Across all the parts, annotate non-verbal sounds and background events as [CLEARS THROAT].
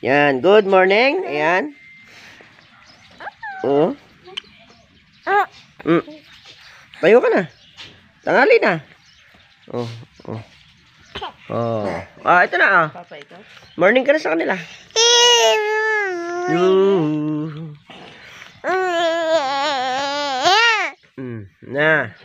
Yan, good morning. Ayan. Oo. Mm. Tayo ka na. Tangali na. Oh, oh. Oh. Ah, ito na ah. Morning ka na sa kanila. Yoo. Mm, na.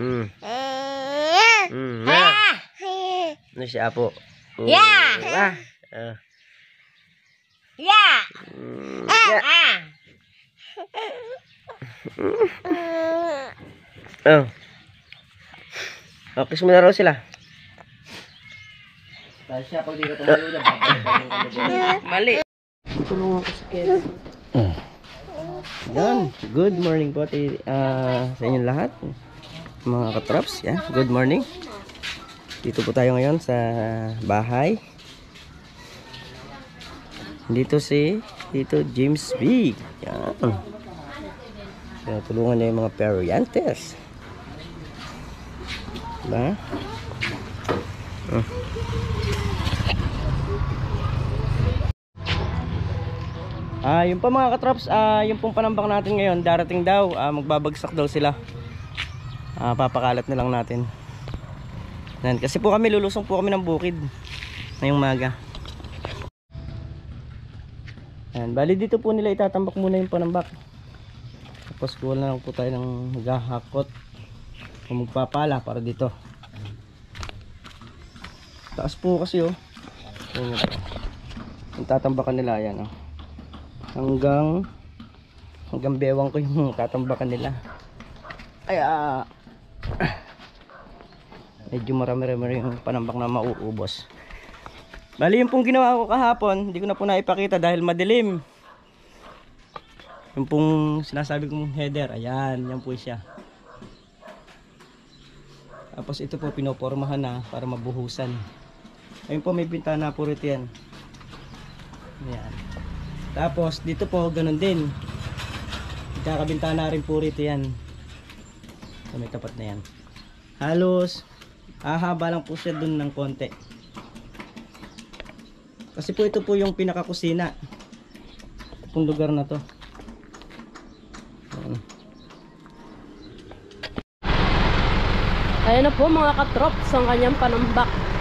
Mm, mm, na. Ano si Apo? Oh, Yeah. Ah. Ah. Mm, yeah. Ah! Oh. Kiss mo na raw sila. Dahil siya pag di ka tumalo na, Mali. Tulungan ko sa kero. Yan. Good morning po ati, ah, sa inyong lahat. Mga katraps. Yeah. Good morning. Dito po tayo ngayon sa bahay. Dito si dito James B. Yan. Kaya tulungan niya yung mga periantes. Diba? Oh. Ah, yung pa mga katrops, ah, yung pong panambak natin ngayon, darating daw, ah, magbabagsak daw sila. Ah, papakalat na lang natin. Yan, kasi po kami lulusong po kami ng bukid ngayong maga. Yan, bali dito po nila itatambak muna yung panambak. Tapos kuha na lang po tayo ng maghahakot o magpapala para dito. Taas po kasi oh. Yung tatambakan nila yan oh hanggang hanggang bewang ko yung tatambakan nila ay ah, [CLEARS THROAT] medyo marami-rami yung panambak na mauubos bali yung pong ginawa ko kahapon hindi ko na po naipakita dahil madilim yung pong sinasabi kong header ayan yan po siya tapos ito po pinopormahan na para mabuhusan ayun po may bintana po rito yan ayan tapos dito po ganun din. Kakabintana rin po rito yan. Sa may tapat na yan. Halos ahaba lang po siya dun ng konti. Kasi po ito po yung pinakakusina. Itong lugar na to. Ayan. Ayan na po mga katrops ang kanyang panambak.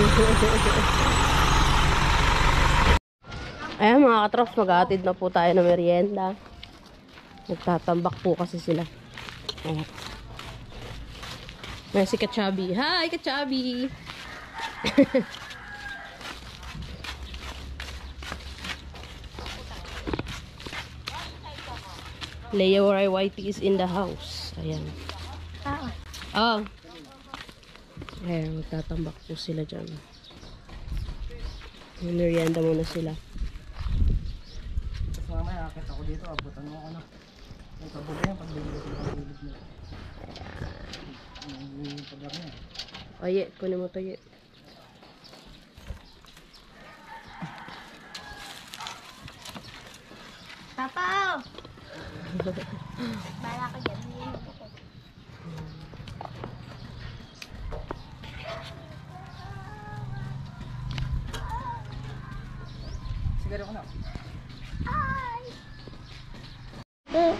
[LAUGHS] Ayan mga katrops, mag-aatid na po tayo ng merienda. Nagtatambak po kasi sila. Ayan. May si Kachabi. Hi, Kachabi! [LAUGHS] Leo YT is in the house. Ayan. Ah. Oh. Ayan, magtatambak po sila dyan. Merienda muna sila. Tapos mamaya, akit ako dito, abutan mo ano. Yung kabuti yan, pagbili ko sa pagbilid mo. Yung paglaki niya. Oye, kunin mo to, ye. Papa! Bala ka dyan.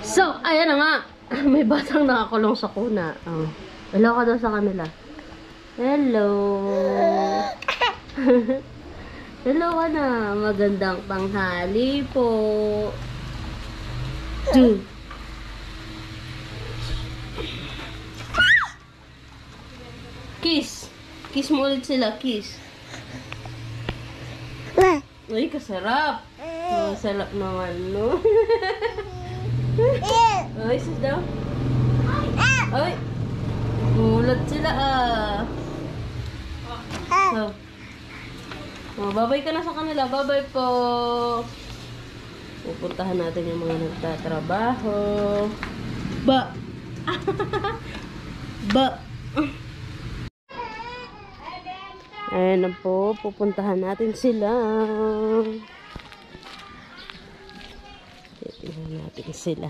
So, ayan na nga. [CLEARS THROAT] May batang nakakulong sa kuna. Oh. Hello ka daw sa kanila. Hello. [LAUGHS] Hello ka na. Magandang tanghali po. Dude. Kiss. Kiss mo ulit sila. Kiss. Uy, kasarap. Oh, sarap naman, no? Uy, sis daw. Uy. Mulat sila, ah. So, oh, babay ka na sa kanila. Babay po. Pupuntahan natin yung mga nagtatrabaho. Ba. [LAUGHS] ba. Ayan na po, pupuntahan natin sila. Tingnan natin sila.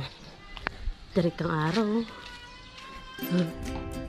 Tarik ang araw. Hmm.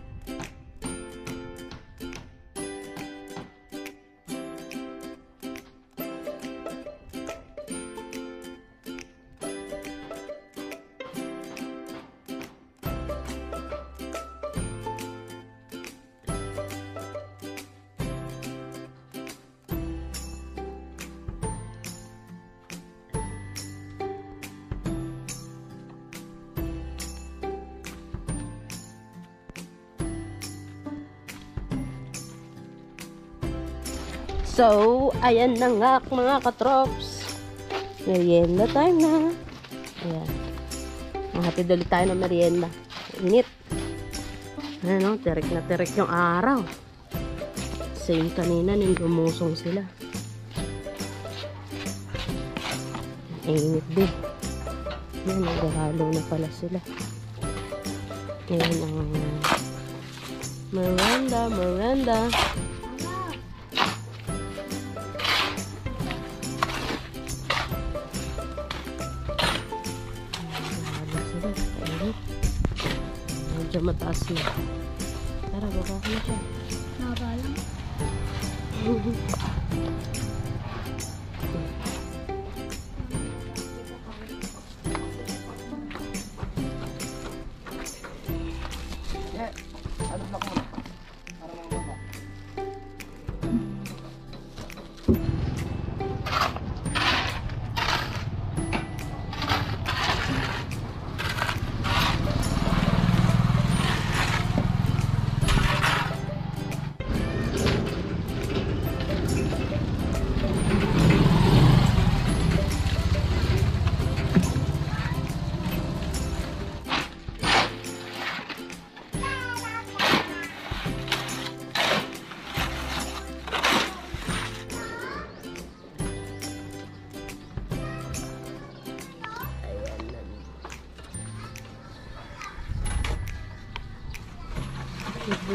So, ayan na nga mga katrops. Merienda time na. Ayan. Mahatid ulit tayo ng merienda. Init. Ano, tirik na tirik yung araw. Same kanina, nung gumusong sila. Init din. Ayan, naghahalo na pala sila. Ayan ang Miranda, Miranda. Medyo mataas na. Tara, baba ka na siya. Nakabalang. [LAUGHS]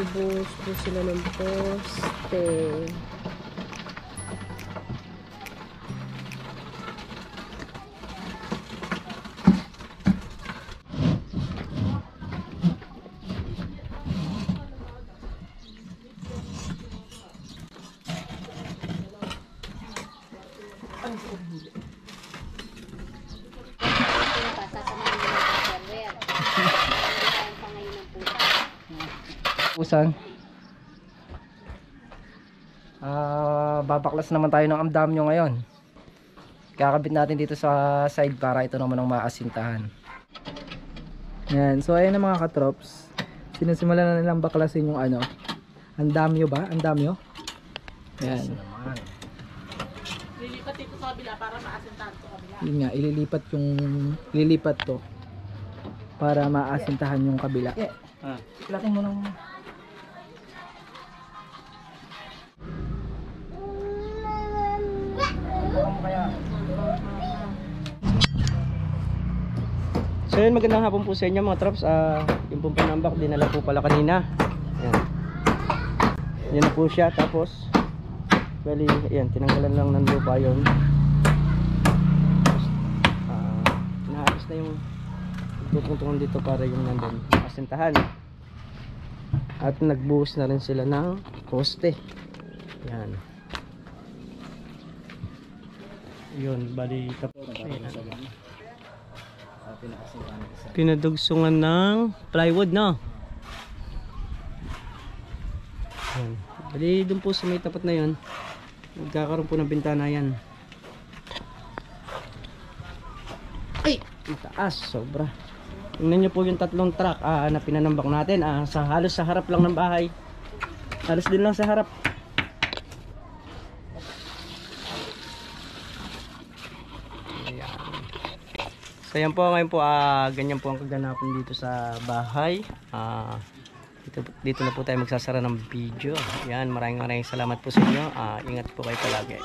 bus, bus, bus, bus, 2,000 uh, ah, babaklas naman tayo ng amdam nyo ngayon. Kakabit natin dito sa side para ito naman ang maasintahan. Yan. So ayan na mga katrops. Sinusimula na nilang baklasin yung ano. Ang damyo ba? ang damyo? yan. Ililipat dito sa kabila para maasintahan sa kabila. Yun nga ililipat yung ililipat to para maasintahan yung kabila. Yeah. ah. lating mo ng So yun, magandang hapon po sa inyo mga trops. Ah, yung pong dinala po pala kanina. Ayan. Yan na po siya. Tapos, bali, ayan, tinanggalan lang ng lupa yun. Tapos, ah, inaayos na yung tutuntungan dito para yung nandun asintahan. At nagbuhos na rin sila ng poste. Yan. Yun, bali, tapos. Ayan. Pinadugsungan ng plywood, no? Ayan. Dun po sa may tapat na yan, magkakaroon po ng bintana yan. Ay! Ang taas, sobra. Tingnan nyo po yung tatlong truck ah, na pinanambak natin. Ah, sa, halos sa harap lang ng bahay. Halos din lang sa harap. Ayan. So yan po ngayon po ah, ganyan po ang kaganapan dito sa bahay. Ah, dito, dito na po tayo magsasara ng video. Yan, maraming maraming salamat po sa inyo. Ah, ingat po kayo palagi.